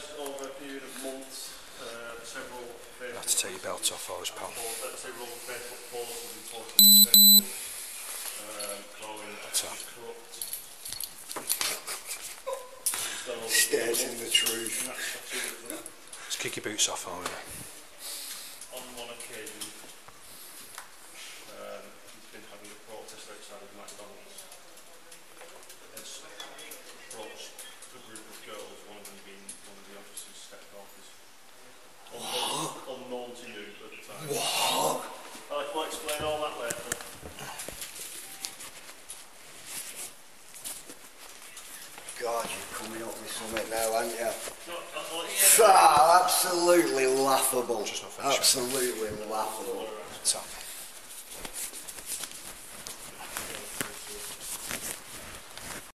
average over a period of months, uh, several... You have to take your belt off or it's pal. Several Facebook policies reported on Facebook. Um, Chloe, Stares in the truth. Let's uh, kick your boots off, aren't we? God, you're coming up with something now, aren't you? Oh, absolutely laughable. Absolutely laughable. So